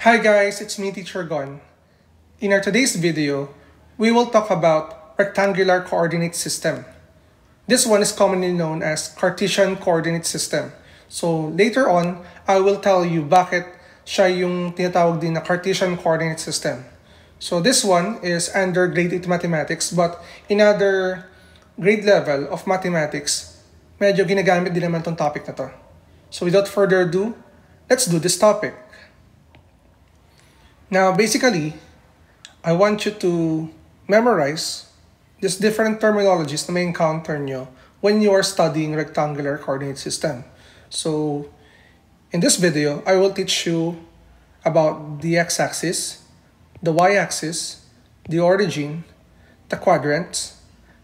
Hi guys, it's me Teacher Gon. In our today's video, we will talk about rectangular coordinate system. This one is commonly known as Cartesian coordinate system. So later on, I will tell you bakit siya yung tinatawag din na Cartesian coordinate system. So this one is under grade 8 mathematics but in other grade level of mathematics, medyo ginagamit din naman tong topic na to. So without further ado, let's do this topic. Now, basically, I want you to memorize these different terminologies na may encounter nyo when you are studying rectangular coordinate system. So, in this video, I will teach you about the x-axis, the y-axis, the origin, the quadrants,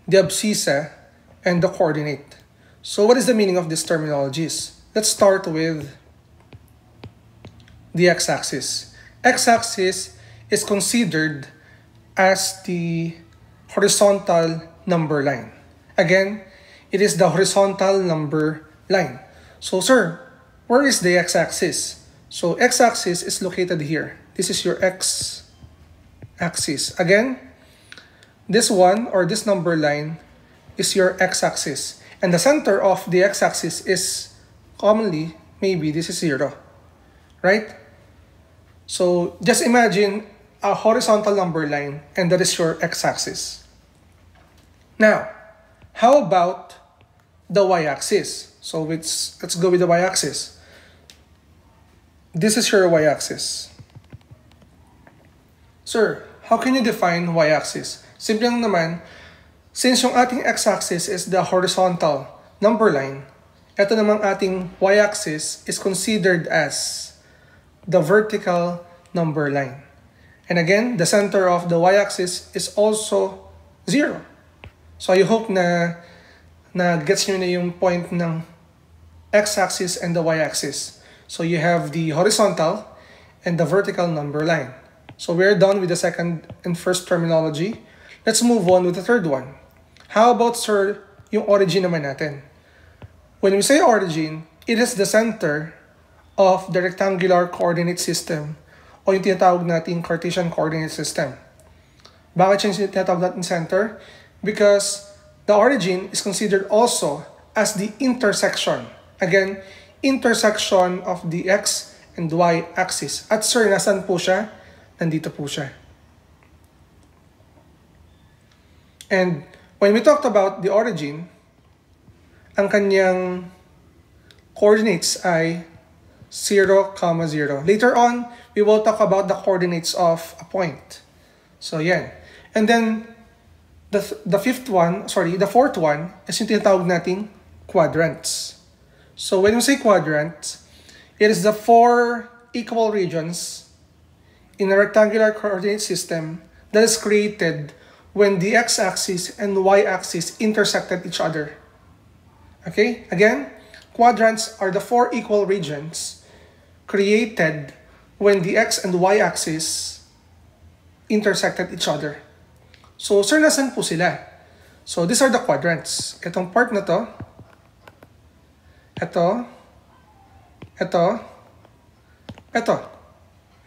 the abscissa, and the coordinate. So what is the meaning of these terminologies? Let's start with the x-axis x-axis is considered as the horizontal number line. Again, it is the horizontal number line. So sir, where is the x-axis? So x-axis is located here. This is your x-axis. Again, this one or this number line is your x-axis. And the center of the x-axis is commonly, maybe this is zero. Right? So just imagine a horizontal number line and that is your x-axis. Now, how about the y-axis? So let's, let's go with the y-axis. This is your y-axis. Sir, how can you define y-axis? Simple lang naman, since yung ating x-axis is the horizontal number line, ito namang ating y-axis is considered as the vertical number line. And again, the center of the y-axis is also 0. So I hope na na gets nyo na yung point ng x-axis and the y-axis. So you have the horizontal and the vertical number line. So we're done with the second and first terminology. Let's move on with the third one. How about, sir, yung origin naman natin? When we say origin, it is the center of the rectangular coordinate system o yung tinatawag nating Cartesian coordinate system. Bakit siya tinatawag natin center? Because the origin is considered also as the intersection. Again, intersection of the x and y axis. At sir, nasan po siya? Nandito po siya. And when we talked about the origin, ang kanyang coordinates ay 0, comma 0. Later on, we will talk about the coordinates of a point. So, yan. And then, the, the fifth one, sorry, the fourth one is yung tinatawag nating quadrants. So, when we say quadrants, it is the four equal regions in a rectangular coordinate system that is created when the x-axis and y-axis intersected each other. Okay? Again, quadrants are the four equal regions created when the x and y axis intersected each other. So, sir, nasan po sila? So, these are the quadrants. Itong part na to, ito, ito, ito.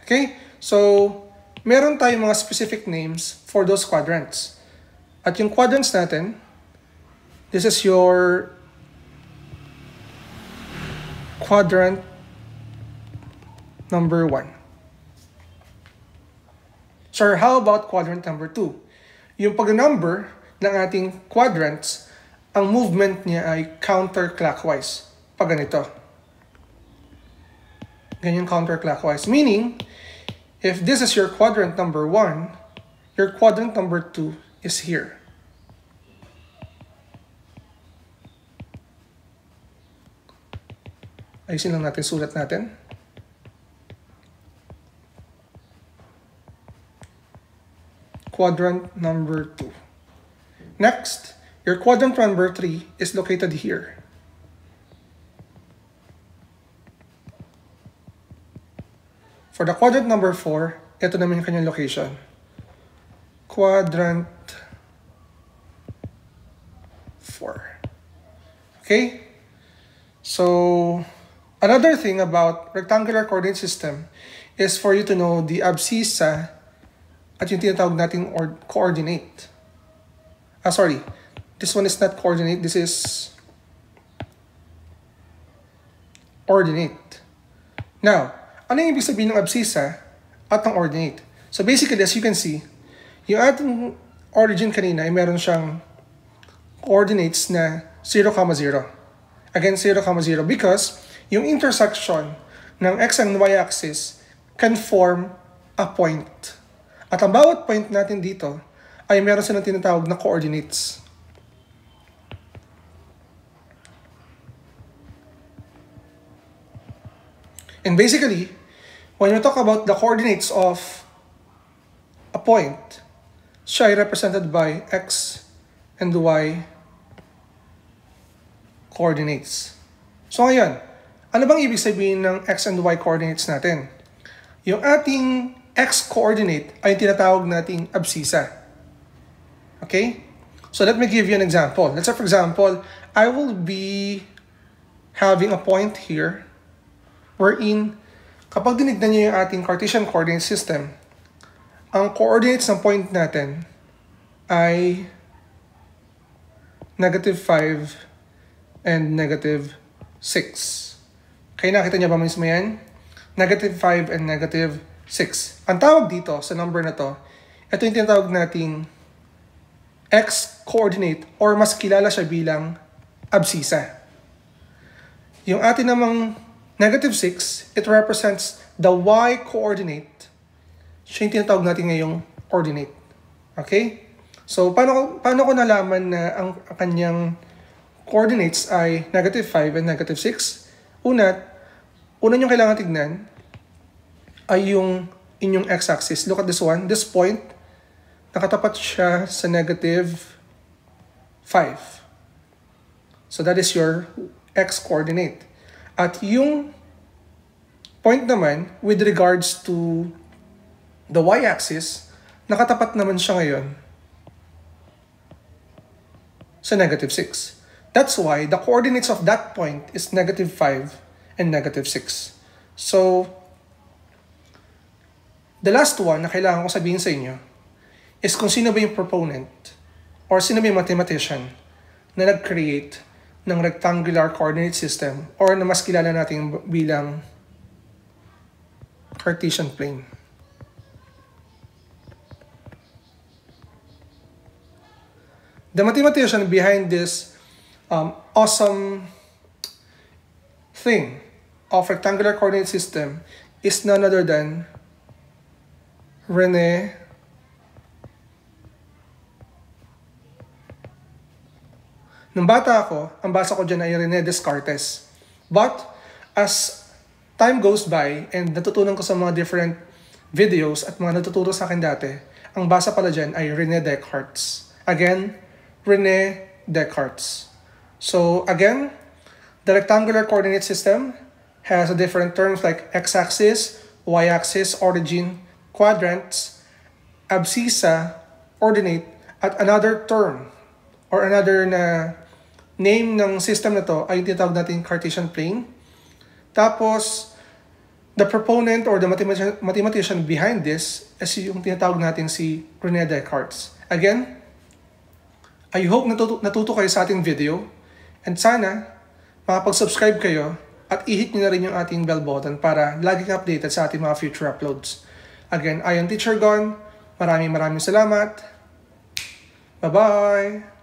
Okay? So, meron tayong mga specific names for those quadrants. At yung quadrants natin, this is your quadrant number 1. Sir, how about quadrant number 2? Yung pag-number ng ating quadrants, ang movement niya ay counterclockwise. Pag ganito. Ganyan counterclockwise. Meaning, if this is your quadrant number 1, your quadrant number 2 is here. Ayusin lang natin, sulat natin. Quadrant number 2. Next, your quadrant number 3 is located here. For the quadrant number 4, ito naman yung kanyang location. Quadrant 4. Okay? So, another thing about rectangular coordinate system is for you to know the abscissa at yung tinatawag nating or coordinate. Ah, sorry. This one is not coordinate. This is ordinate. Now, ano yung ibig sabihin ng abscissa at ng ordinate? So basically, as you can see, yung ating origin kanina ay meron siyang coordinates na 0, 0. Again, 0, 0 because yung intersection ng x and y axis can form a point. At ang bawat point natin dito ay meron silang tinatawag na coordinates. And basically, when you talk about the coordinates of a point, siya ay represented by x and y coordinates. So ngayon, ano bang ibig sabihin ng x and y coordinates natin? Yung ating x coordinate ay tinatawag nating abscissa. Okay? So let me give you an example. Let's say for example, I will be having a point here wherein kapag dinignan niyo yung ating Cartesian coordinate system, ang coordinates ng point natin ay negative 5 and negative 6. Kaya nakita niyo ba mismo yan? Negative 5 and negative 6. Ang tawag dito sa number na to, ito yung tinatawag nating x-coordinate or mas kilala siya bilang abscissa. Yung atin namang negative 6, it represents the y-coordinate. Siya yung tinatawag natin ngayong ordinate. Okay? So, paano, paano ko nalaman na ang, ang kanyang coordinates ay negative 5 and negative 6. Una, una nyo kailangan tignan ay yung inyong x-axis. Look at this one. This point, nakatapat siya sa negative 5. So that is your x-coordinate. At yung point naman, with regards to the y-axis, nakatapat naman siya ngayon sa negative 6. That's why the coordinates of that point is negative 5 and negative 6. So, the last one na kailangan ko sabihin sa inyo is kung sino ba yung proponent or sino ba yung mathematician na nag-create ng rectangular coordinate system or na mas kilala natin bilang Cartesian plane. The mathematician behind this um, awesome thing of rectangular coordinate system is none other than Rene Nung bata ako, ang basa ko dyan ay Rene Descartes. But, as time goes by and natutunan ko sa mga different videos at mga natuturo sa akin dati, ang basa pala dyan ay Rene Descartes. Again, Rene Descartes. So again, the rectangular coordinate system has a different terms like x-axis, y-axis, origin, quadrants, abscissa, ordinate, at another term or another na name ng system na to ay tinatawag natin Cartesian plane. Tapos, the proponent or the mathematician, mathematician behind this is yung tinatawag natin si René Descartes. Again, I hope natuto, natuto kayo sa ating video And sana, makapag-subscribe kayo at i-hit nyo na rin yung ating bell button para lagi kang updated sa ating mga future uploads. Again, I am Teacher Gon. Maraming maraming salamat. Bye-bye!